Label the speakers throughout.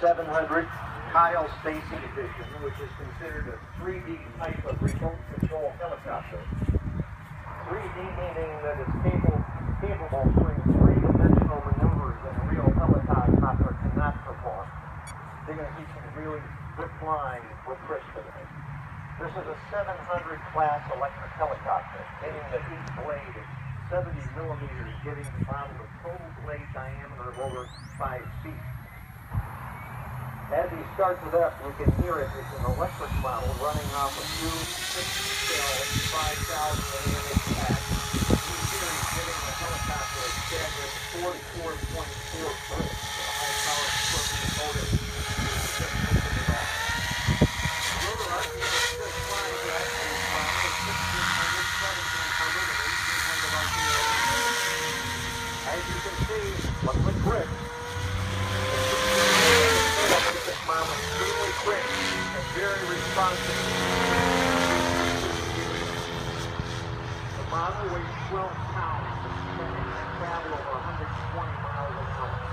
Speaker 1: 700 Kyle Stacy Edition, which is considered a 3D type of remote control helicopter. 3D meaning that it's capable, capable of doing three-dimensional maneuvers that a real helicopter cannot perform. They're going to teach you really good flying with Chris today. This is a 700 class electric helicopter, meaning that each blade is 70 millimeters, giving the model a total blade diameter of over 5 feet. As he starts it up, you can hear it. It's an electric model running off a two 60-cell 5,000 AMH pack. You hear it giving the helicopter a staggering 44.4 volts with a high-powered equipment motor. Just listen it off. Rotor RPM is just flying to actually fly at 1,600, 1,700, and 1,800 RPM. As you can see, look at grip. This mom is extremely quick and very responsive. The model weighs 12 pounds and travel over 120 miles an hour.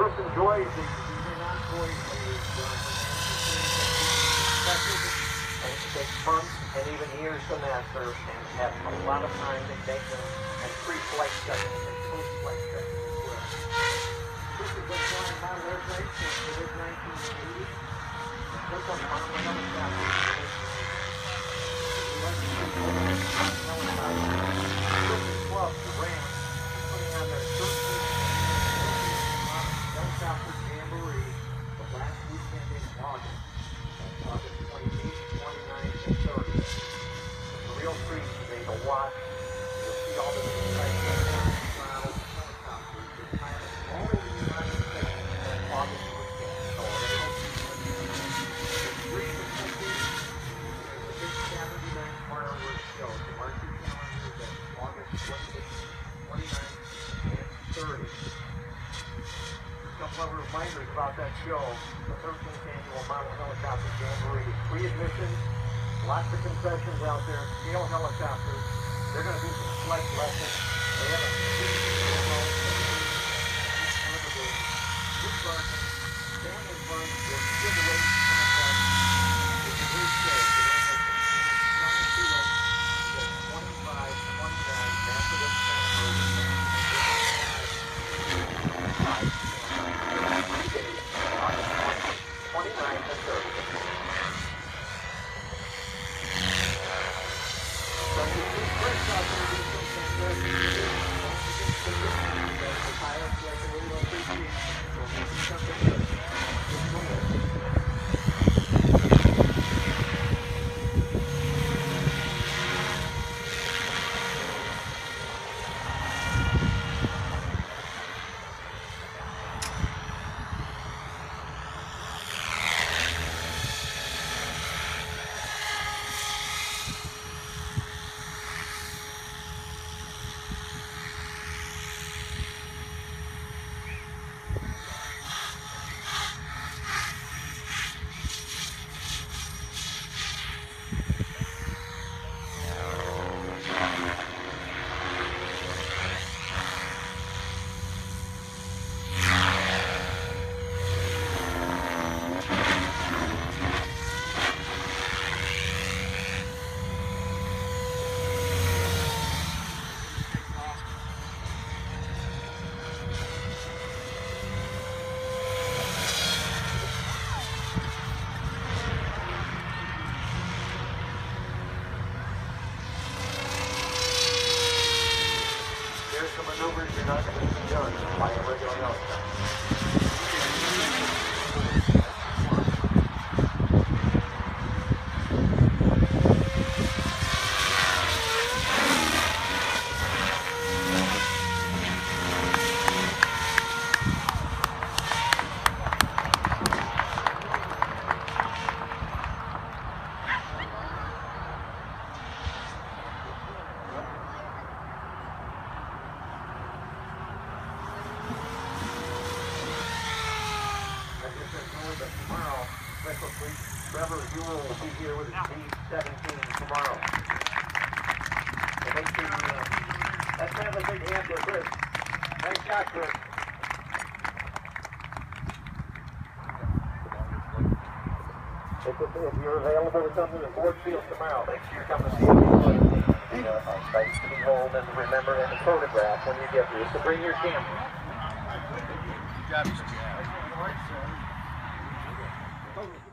Speaker 1: Chris enjoys these. These are not toys when. And he takes months and even years to master and have a lot of time to take them and pre-flight checking and post-flight checking as well. This has been flying model airplanes since the mid-1980s. This one model helicopter. Chris Club, the Rams, putting on their 13th helicopter jamboree the last weekend in August. August 28th, 29th, and 30th. It's a real treat today to watch. You'll see all the different types of models, helicopters, the pilots all over the United States on August weekend. So I hope you it's free to come in. There's a big Saturday night fireworks show. So mark your calendars at August 28th, 29th, and 30th of reminders about that show. The 13th annual Model Helicopter Jamboree. Free admission, lots of concessions out there, scale helicopters. They're going to do some flight lessons. They have a maneuvers you're not going to see done by a regular helicopter. Special Trevor Ewell will be here with his B-17 tomorrow. So make sure you, uh, let's have a big hand for Chris. Nice shot, Chris. If, you're available to come to the board field tomorrow, make sure you come to see us. Uh, thanks to be home and remember and the photograph when you get here. So bring your camera.
Speaker 2: Good job.